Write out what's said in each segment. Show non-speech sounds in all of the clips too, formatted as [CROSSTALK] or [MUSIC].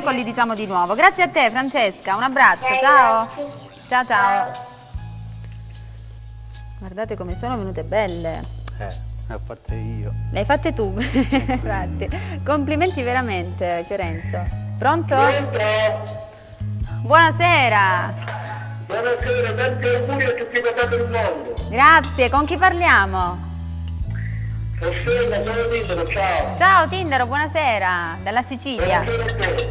poco li diciamo di nuovo. Grazie a te Francesca, un abbraccio, ciao. Ciao ciao. Guardate come sono venute belle. Eh, le ho fatte io. Le hai fatte tu, [LAUGHS] infatti. Complimenti veramente Fiorenzo. Pronto? Buonasera. Buonasera, tanti auguri a tutti i del mondo. Grazie, con chi parliamo? Titolo, ciao. Ciao Tindaro, buonasera, dalla Sicilia. Buonasera a te.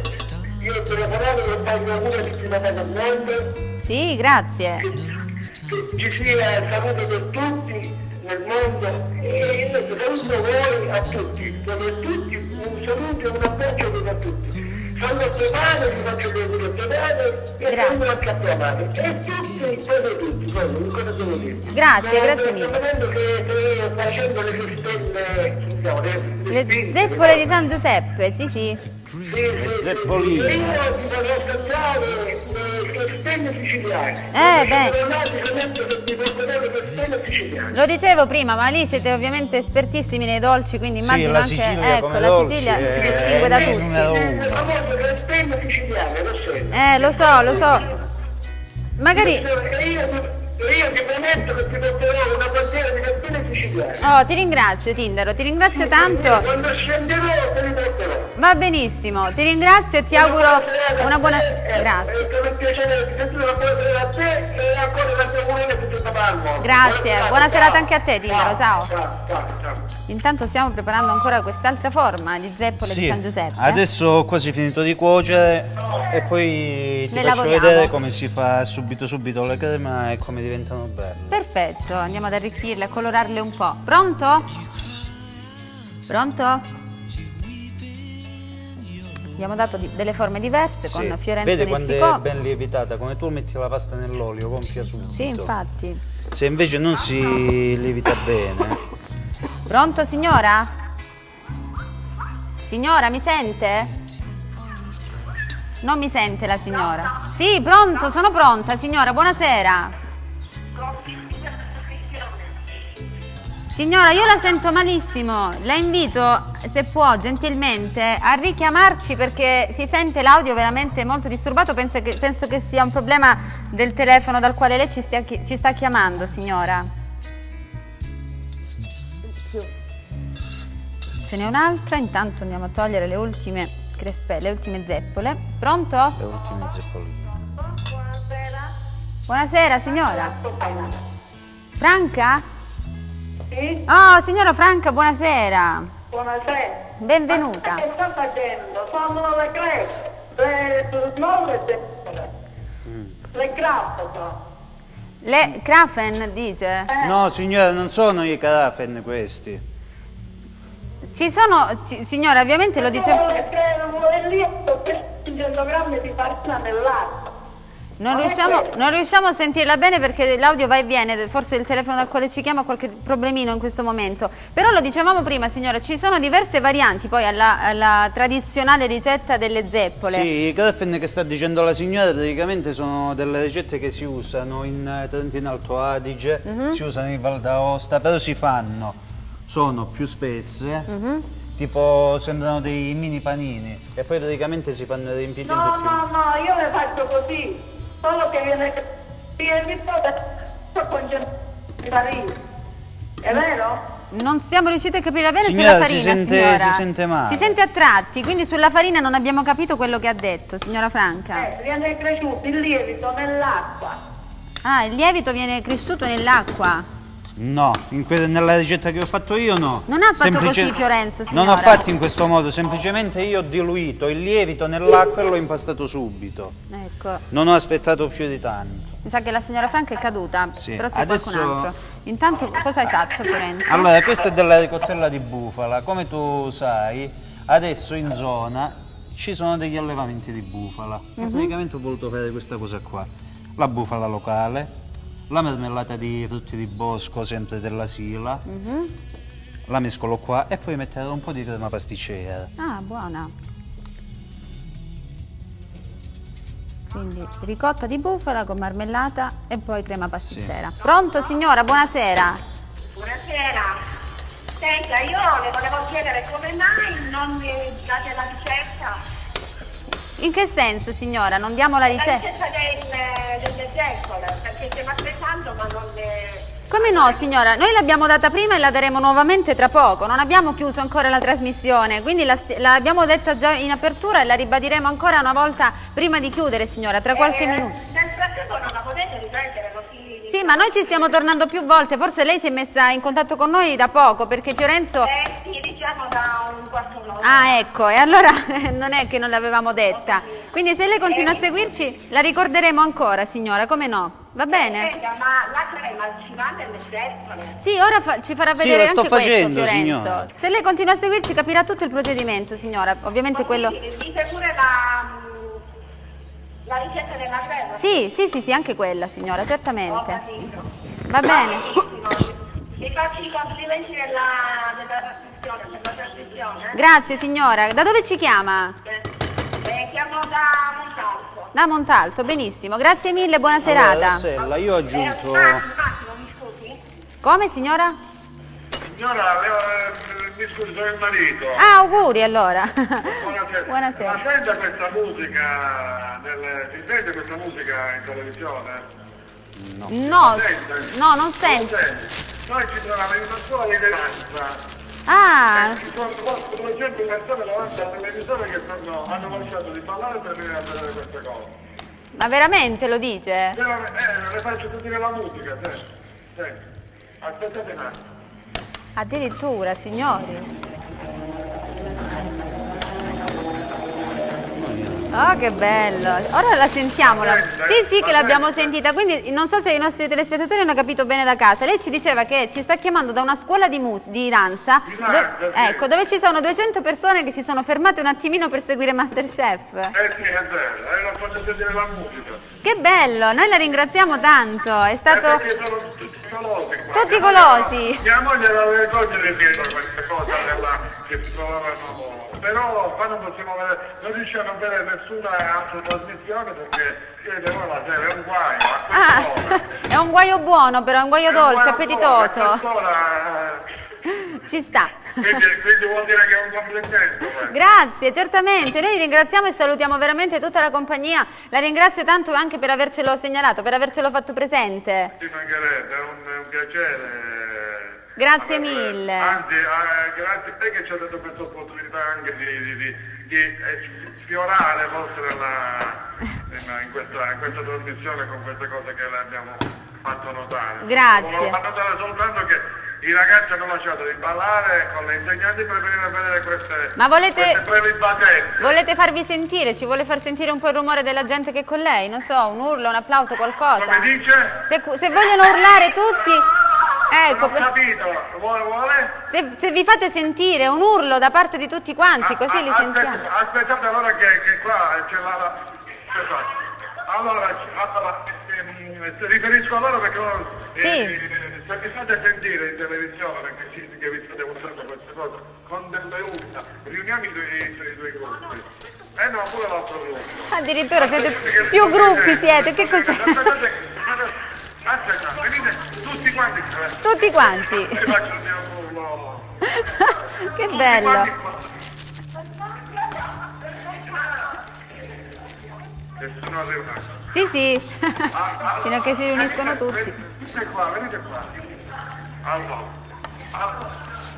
Io ho telefonato per fare gli auguri a tutti i papà del mondo. Sì, grazie. Che ci sia salute per tutti nel mondo e io saluto voi a tutti, per tutti un saluto e un abbraccio per tutti. Padre, vi faccio a tuo padre e Grazie. saluto anche a tua madre. E tutti, proprio tutti, proprio, non cosa devo dire. Grazie, grazie mille. Sto vedendo che stai facendo le cistelle, che siamo, le, Le zeppole di San Giuseppe, sì sì. Sì, sì, zeppoline. Io ti voglio le stelle siciliane. Eh, beh. Lo dicevo prima, ma lì siete ovviamente espertissimi nei dolci, quindi Sì, immagino la anche Sicilia ecco, la dolci Sicilia si è- distingue da è tutti. Eh, lo so, lo so. Magari io, ti- prometto che ti porterò una bandiera di stelle siciliane. Oh, ti ringrazio Tindaro, ti ringrazio tanto. Quando scenderò te li porterò. Va benissimo, ti ringrazio e ti auguro una buona grazie. È stato un piacere di sentire la buona a te e ancora tanti auguri a tutto il papà al mondo. Grazie, buona serata anche a te Tindaro. Ciao, ciao, ciao. Intanto stiamo preparando ancora quest'altra forma di zeppole di Sì, San Giuseppe. adesso ho quasi finito di cuocere e poi ti Le faccio lavoriamo. vedere come si fa subito subito le crema e come diventano belle. Perfetto, andiamo ad arricchirle, a colorarle un po'. Pronto? Pronto? Abbiamo dato di- delle forme diverse Sì, con Fiorenzo Vedi quando Nesticò. è ben lievitata, come tu metti la pasta nell'olio, gonfia subito. Sì, infatti. Se invece non si lievita bene, Pronto signora? Signora, mi sente? Non mi sente la signora. Sì, pronto, sono pronta, signora, buonasera. Signora, io la sento malissimo. La invito, se può, gentilmente, a richiamarci perché si sente l'audio veramente molto disturbato. Penso che, penso che sia un problema del telefono dal quale lei ci, stia ci sta chiamando, signora. Ce n'è un'altra, intanto andiamo a togliere le ultime crespe, le ultime zeppole. Pronto? le ultime zeppoline. Buonasera signora. Franca? Sì, Oh, signora Franca, buonasera. buonasera. Benvenuta. Ma Che sta facendo? Sono le crepe, le non le zeppole. Le grappe sono. Le Krafen dice? No signora, non sono i carafen questi. Ci sono, ci- signora, ovviamente lo dice... Perché è lì 100 grammi di farina nell'acqua. Non riusciamo, non riusciamo a sentirla bene perché l'audio va e viene, forse il telefono dal quale ci chiama ha qualche problemino in questo momento. Però lo dicevamo prima signora, ci sono diverse varianti poi alla, alla tradizionale ricetta delle zeppole. Sì, i carafen che sta dicendo la signora praticamente sono delle ricette che si usano in eh, Trentino Alto Adige, Mhm. si usano in Val d'Aosta, però si fanno, sono più spesse, Mhm. tipo sembrano dei mini panini e poi praticamente si fanno riempiti in No, no, no, io le faccio così. Solo che viene viene tutto con di farina. È vero? Non siamo riusciti a capire bene Signora, sulla si farina, sente- signora. si sente male. Si sente a tratti, quindi sulla farina non abbiamo capito quello che ha detto, signora Franca. Eh, viene cresciuto il lievito nell'acqua. Ah, il lievito viene cresciuto nell'acqua. No, in que- nella ricetta che ho fatto io no. Non ha fatto così, Fiorenzo, Non ho signora. fatto in questo modo, semplicemente io ho diluito il lievito nell'acqua e l'ho impastato subito. Ecco, Non ho aspettato più di tanto. mi sa che la signora Franca è caduta, Sì. però c'è Adesso- qualcun altro. Intanto cosa hai fatto, Fiorenzo? Allora, questa è della ricottella di bufala. Come tu sai, adesso in zona ci sono degli allevamenti di bufala. Mhm. E praticamente ho voluto fare questa cosa qua. La bufala locale, la marmellata di frutti di bosco, sempre della Sila. Mhm. La mescolo qua e poi metterò un po' di crema pasticcera. Ah, buona. Quindi ricotta di bufala con marmellata e poi crema pasticcera. Pronto signora, buonasera. Buonasera. Senta, io le volevo chiedere come mai non mi date la ricetta In che senso signora? Non diamo la La ricetta? ricetta del- delle zeppole, perché stiamo aspettando ma non le... Come no signora? Noi l'abbiamo data prima e la daremo nuovamente tra poco, non abbiamo chiuso ancora la trasmissione, quindi la l'abbiamo detta già in apertura e la ribadiremo ancora una volta prima di chiudere signora, tra qualche Eh, minuto. Nel frattempo non la potete ripetere così... Sì, ma noi ci stiamo tornando più volte, forse lei si è messa in contatto con noi da poco perché Fiorenzo... Eh sì, diciamo da un quarto. Ah ecco, e allora [LAUGHS] non è che non l'avevamo detta. Quindi se lei continua a seguirci la ricorderemo ancora signora, come no? Va bene? Senta, ma la crema ci va nelle zeppole? Sì, ora fa- ci farà Sì, vedere sto anche questo facendo, Fiorenzo. signora. Se lei continua a seguirci capirà tutto il procedimento signora, ovviamente quello... Mi pure la, la ricetta della crema? Sì, sì, sì, sì, anche quella signora, certamente. Va bene? Vi faccio i complimenti della, della Grazie signora, da dove ci chiama? Eh, eh, chiamo da Montalto. Da Montalto, benissimo, grazie mille, buona Allora, serata. Rossella, io ho Eh, aggiunto... mi scusi. Come signora? Signora, eh, mi scusi, sono il marito. Ah, auguri allora. Buonasera. [LAUGHS] Buonasera. Ma sente questa musica, nel, si sente questa musica in televisione? No, Sente? no, non Non sento. sente. Noi ci troviamo in una scuola di Ah, Ci sono quattro 200 persone davanti al televisore che stanno- hanno lasciato di ballare per venire a vedere queste cose. ma veramente lo dice? Eh, le faccio sentire la musica, senti. Senti. Aspettate un attimo. Addirittura, signori. Oh, che bello. Ora la sentiamo. la- Sì, sì, che l'abbiamo sentita. Quindi non so se i nostri telespettatori hanno capito bene da casa. Lei ci diceva che ci sta chiamando da una scuola di, mus- di danza, Di danza, do- sì. ecco, dove ci sono 200 persone che si sono fermate un attimino per seguire Masterchef. Eh sì, è vero, eh, non faccio sentire la musica. Che bello, noi la ringraziamo tanto. È Eh, stato... sono tutti golosi qua. Tutti golosi. Mia moglie la vergogna di dire queste cose che si trovavano. Però qua non possiamo vedere, non riusciamo a vedere nessuna altra trasmissione perché chiede ora la sera, è un guaio. Ah, [LAUGHS] è un guaio buono però, è un guaio È un dolce, guaio appetitoso. buono, [LAUGHS] eh, Ci sta. Quindi, quindi vuol dire che è un complimento. Grazie, certamente. Noi ringraziamo e salutiamo veramente tutta la compagnia. La ringrazio tanto anche per avercelo segnalato, per avercelo fatto presente. Ci mancherebbe, è un, è un piacere. Grazie Aver- mille. Anzi, eh, grazie a te che ci ha dato questa opportunità anche di, di, di, di, eh, sfiorare forse nella, in, questa, in questa trasmissione con queste cose che le abbiamo fatto notare. Grazie. Volevo far notare soltanto che i ragazzi hanno lasciato di ballare con le insegnanti per venire a vedere queste, Ma volete- queste. Volete farvi sentire? Ci vuole far sentire un po' il rumore della gente che è con lei? Non so, un urlo, un applauso, qualcosa? Come dice? Se, se vogliono urlare tutti, ecco, non ho capito, vuole? vuole? se, se vi fate sentire un urlo da parte di tutti quanti, Ah, così li ah, sentiamo. aspetta- Aspettate allora che, che qua c'è la... la- aspettate. Allora, allora ehm, eh, riferisco a loro perché loro, eh, Sì. eh, se mi fate sentire in televisione, perché ci, che vi state mostrando queste cose, con delle urla, riuniamo i due, i due- gruppi. Eh no, pure l'altro gruppo. Addirittura siete che- più gruppi eh, siete, che cos'è? Venite tutti quanti. eh. Tutti quanti. Mio urlo. [LAUGHS] che Tutti bello. quanti. Nessuno arriva. Sì, sì, Ah, [LAUGHS] fino a che si riuniscono venite- tutti. Venite qua, venite qua. Allora, allora,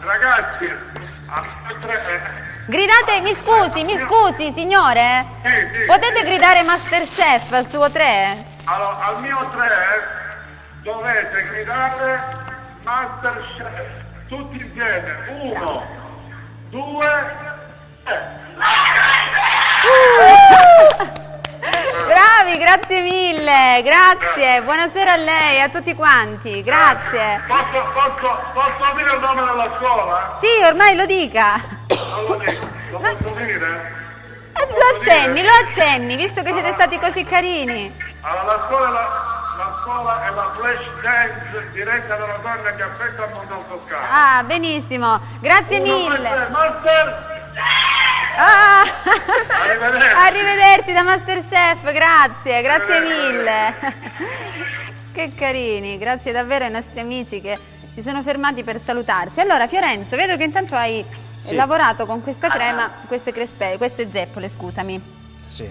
ragazzi, eh, Gridate, mi scusi, mi scusi signore? Sì, sì. Potete gridare Masterchef al suo 3? allora, al mio tre dovete gridare Masterchef, tutti insieme. Uno, due, tre. [LAUGHS] Bravi, grazie mille, grazie, buonasera a lei, a tutti quanti, grazie. Posso, posso, posso dire il nome della scuola? Sì, ormai lo dica. Non lo dico, lo posso dire? Eh, Lo accenni, lo accenni, visto che siete stati così carini. Allora, la scuola, è la scuola è la Flash Dance diretta dalla donna che affetta a Montaltoscano. Ah, benissimo, grazie Uno, mille. tre, Master! Ah. Arrivederci. Arrivederci da Masterchef, grazie, grazie mille. Che carini, grazie davvero ai nostri amici che si sono fermati per salutarci. Allora Fiorenzo, vedo che intanto hai Sì. lavorato con questa crema, queste crespe, queste zeppole, scusami. Sì.